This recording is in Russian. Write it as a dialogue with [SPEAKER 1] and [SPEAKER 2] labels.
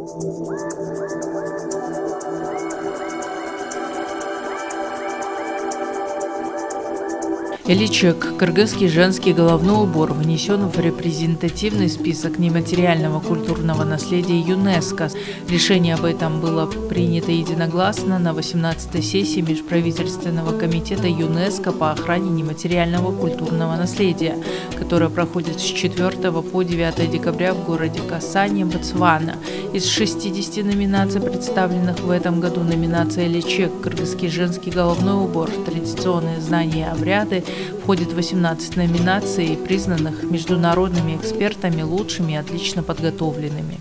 [SPEAKER 1] What? Ильичек, кыргызский женский головной убор, внесен в репрезентативный список нематериального культурного наследия ЮНЕСКО. Решение об этом было принято единогласно на 18-й сессии Межправительственного комитета ЮНЕСКо по охране нематериального культурного наследия, которая проходит с 4 по 9 декабря в городе Касане, Ботсвана. Из 60 номинаций, представленных в этом году, номинация Ильичек, кыргызский женский головной убор, традиционные знания и обряды – входит 18 номинаций, признанных международными экспертами лучшими и отлично подготовленными.